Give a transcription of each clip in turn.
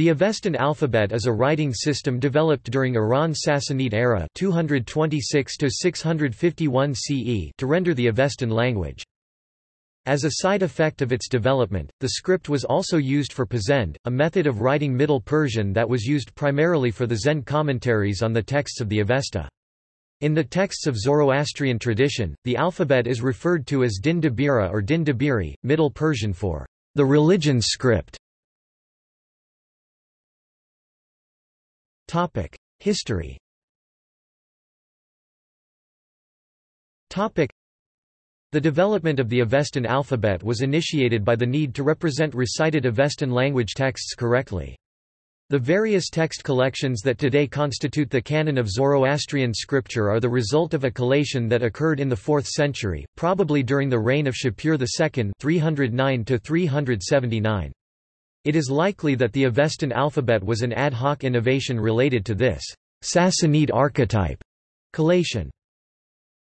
The Avestan alphabet is a writing system developed during Iran Sassanid era 226 651 CE to render the Avestan language. As a side effect of its development, the script was also used for Pazend, a method of writing Middle Persian that was used primarily for the Zend commentaries on the texts of the Avesta. In the texts of Zoroastrian tradition, the alphabet is referred to as Din Dabireh or Din Dabiri, Middle Persian for the religion script. History the development of the Avestan alphabet was initiated by the need to represent recited Avestan language texts correctly. The various text collections that today constitute the canon of Zoroastrian scripture are the result of a collation that occurred in the 4th century, probably during the reign of Shapur II 309 -379. It is likely that the Avestan alphabet was an ad hoc innovation related to this Sassanid archetype collation.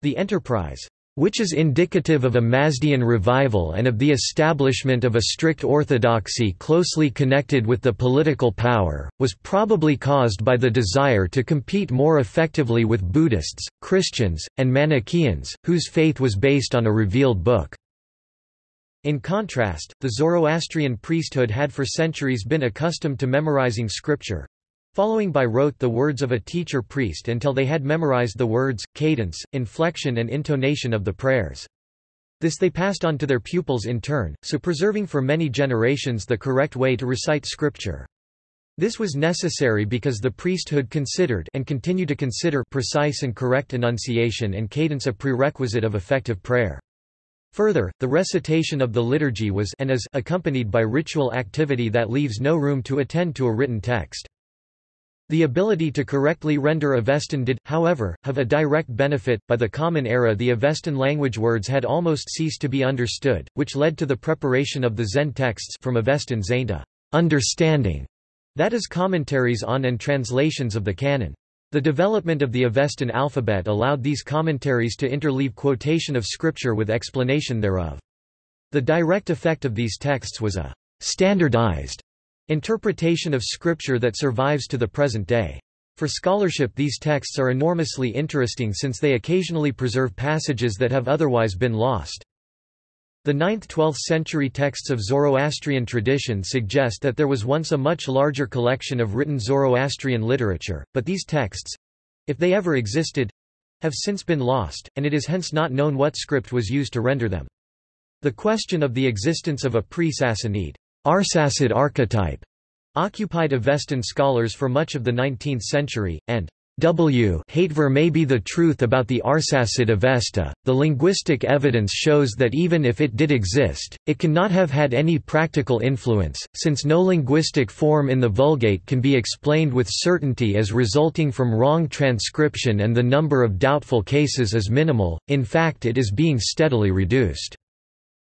The enterprise which is indicative of a Mazdaean revival and of the establishment of a strict orthodoxy closely connected with the political power, was probably caused by the desire to compete more effectively with Buddhists, Christians, and Manichaeans, whose faith was based on a revealed book. In contrast, the Zoroastrian priesthood had for centuries been accustomed to memorizing scripture, following by rote the words of a teacher priest until they had memorized the words, cadence, inflection and intonation of the prayers. This they passed on to their pupils in turn, so preserving for many generations the correct way to recite scripture. This was necessary because the priesthood considered and continue to consider precise and correct enunciation and cadence a prerequisite of effective prayer. Further, the recitation of the liturgy was and is accompanied by ritual activity that leaves no room to attend to a written text. The ability to correctly render Avestan did, however, have a direct benefit. By the Common Era, the Avestan language words had almost ceased to be understood, which led to the preparation of the Zend texts from Avestan Zainti, understanding, that is, commentaries on and translations of the canon. The development of the Avestan alphabet allowed these commentaries to interleave quotation of scripture with explanation thereof. The direct effect of these texts was a standardized Interpretation of scripture that survives to the present day. For scholarship these texts are enormously interesting since they occasionally preserve passages that have otherwise been lost. The 9th–12th century texts of Zoroastrian tradition suggest that there was once a much larger collection of written Zoroastrian literature, but these texts—if they ever existed—have since been lost, and it is hence not known what script was used to render them. The question of the existence of a pre-Sassanid Arsacid archetype occupied Avestan scholars for much of the 19th century, and W Hatever may be the truth about the Arsacid Avesta. The linguistic evidence shows that even if it did exist, it cannot have had any practical influence, since no linguistic form in the Vulgate can be explained with certainty as resulting from wrong transcription and the number of doubtful cases is minimal, in fact it is being steadily reduced.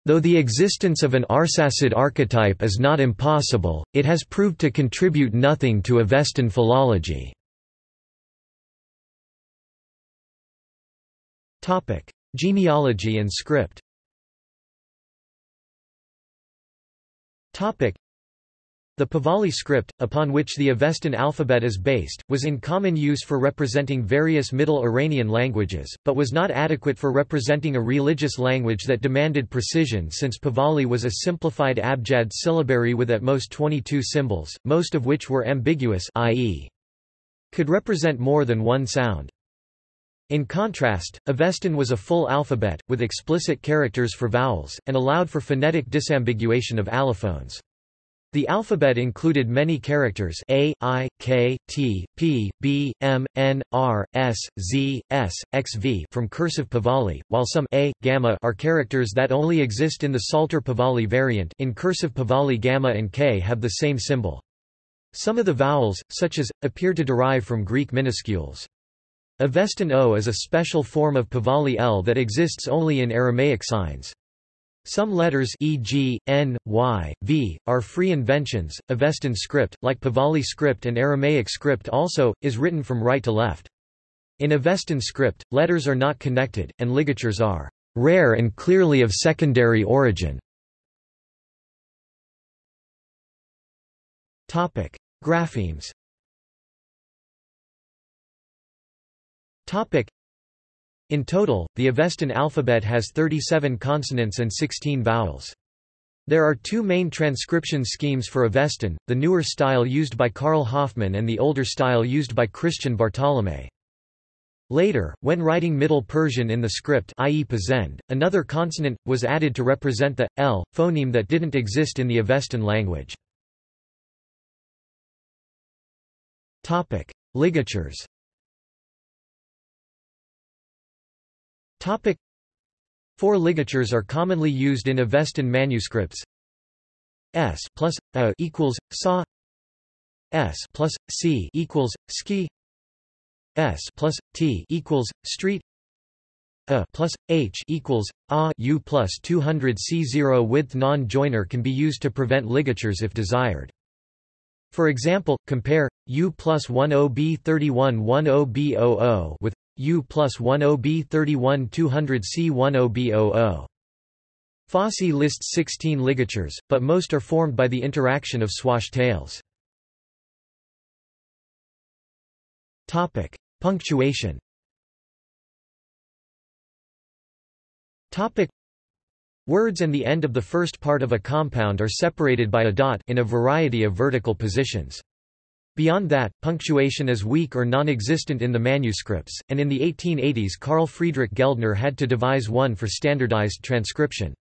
Though the existence of an Arsacid archetype is not impossible, it has proved to contribute nothing to Avestan philology. Genealogy and script Topic: the Pahlavi script, upon which the Avestan alphabet is based, was in common use for representing various Middle Iranian languages, but was not adequate for representing a religious language that demanded precision since Pahlavi was a simplified abjad syllabary with at most 22 symbols, most of which were ambiguous i.e. could represent more than one sound. In contrast, Avestan was a full alphabet, with explicit characters for vowels, and allowed for phonetic disambiguation of allophones. The alphabet included many characters A, I, K, T, P, B, M, N, R, S, Z, S, XV from cursive Pahlavi, while some A, gamma are characters that only exist in the Psalter Pahlavi variant in cursive Pahlavi gamma and K have the same symbol. Some of the vowels, such as, appear to derive from Greek minuscules. Avestan O is a special form of Pahlavi L that exists only in Aramaic signs. Some letters e.g., n, y, v, are free inventions. Avestan script, like Pahlavi script and Aramaic script also, is written from right to left. In Avestan script, letters are not connected, and ligatures are rare and clearly of secondary origin. Topic: Graphemes. In total, the Avestan alphabet has 37 consonants and 16 vowels. There are two main transcription schemes for Avestan, the newer style used by Karl Hoffmann and the older style used by Christian Bartholomae. Later, when writing Middle Persian in the script i.e. Pazend, another consonant, was added to represent the, l, phoneme that didn't exist in the Avestan language. Ligatures Four ligatures are commonly used in Avestan manuscripts. S plus a equals sa. S plus c equals ski. S plus T equals street A plus H equals A U plus 200 C0 width non-joiner can be used to prevent ligatures if desired. For example, compare U plus 10B 31 10B00 with U plus 10B 31 200 C 10B00. Fossey lists 16 ligatures, but most are formed by the interaction of swash tails. Topic: Punctuation Topic Words and the end of the first part of a compound are separated by a dot in a variety of vertical positions. Beyond that, punctuation is weak or non-existent in the manuscripts, and in the 1880s Carl Friedrich Geldner had to devise one for standardized transcription.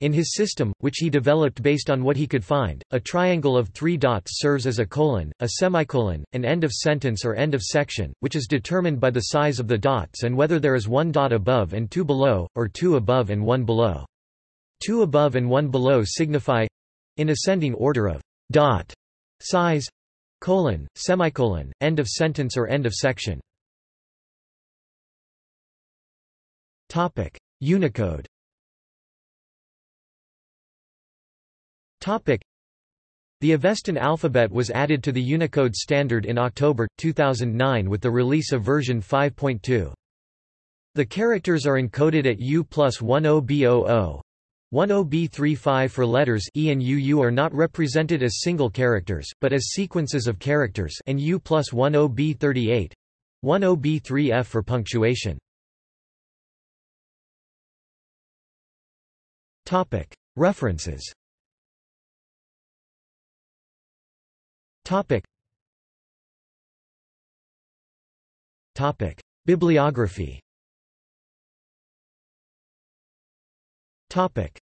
In his system, which he developed based on what he could find, a triangle of three dots serves as a colon, a semicolon, an end of sentence or end of section, which is determined by the size of the dots and whether there is one dot above and two below, or two above and one below. Two above and one below signify—in ascending order of dot size, colon, semicolon, end of sentence or end of section. Topic: Unicode Topic: The Avestan alphabet was added to the Unicode standard in October, 2009 with the release of version 5.2. The characters are encoded at U plus 10B00. 10B35 for letters E and UU are not represented as single characters, but as sequences of characters and U plus 10B38. 10B3F for punctuation. References. Bibliography Topic.